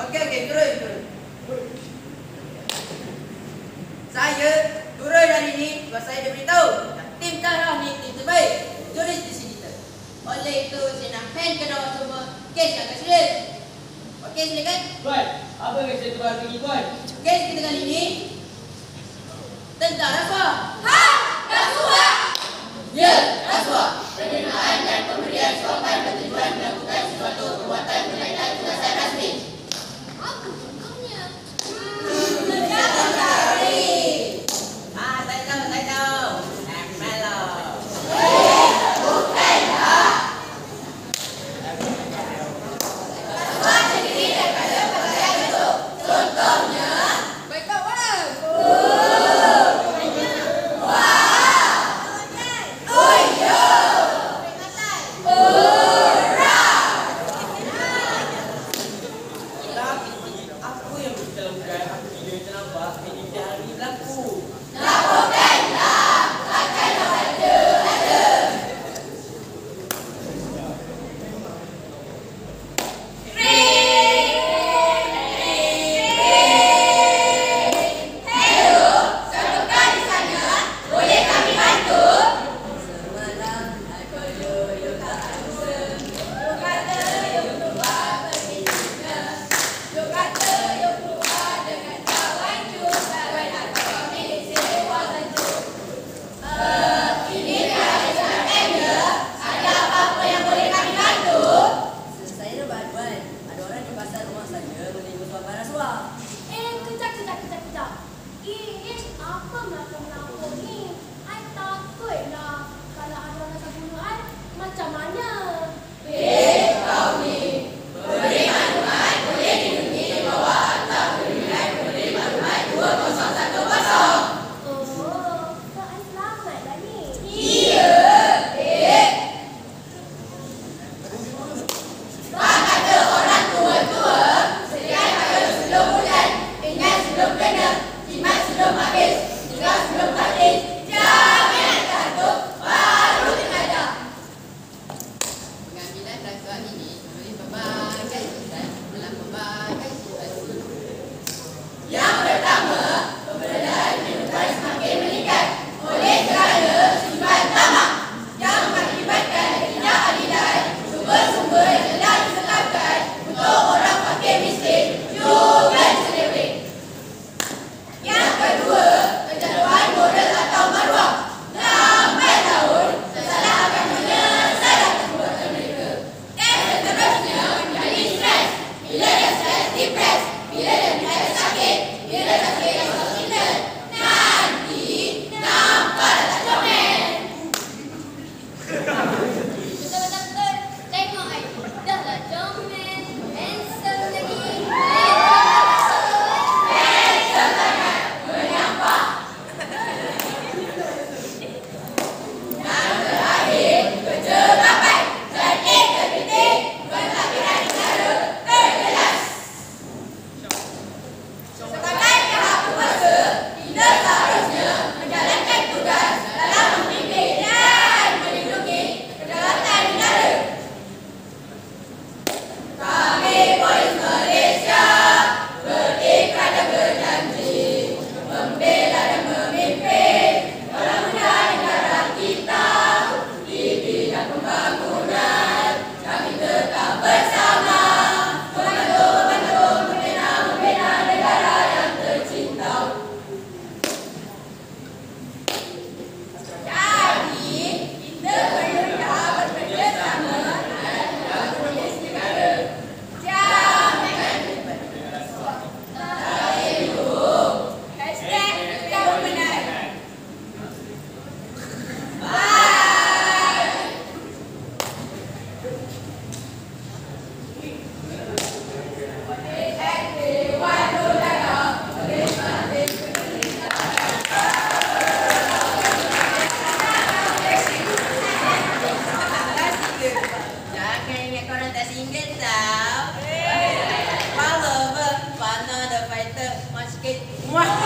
Okey okey turun turun. Saya turun hari ni sebab saya dah beritahu tim tarah ni tim terbaik. Jurus di sini ter. Oleh itu saya nak hand kena semua kes nak kesilap. Okey sini? Tuan, apa yang saya tukar lagi tuan? Kes kita kali ni tentang apa? Ha! Kasuah! Ya, kasuah. Penyelaan dan pemberian suapan. Uma...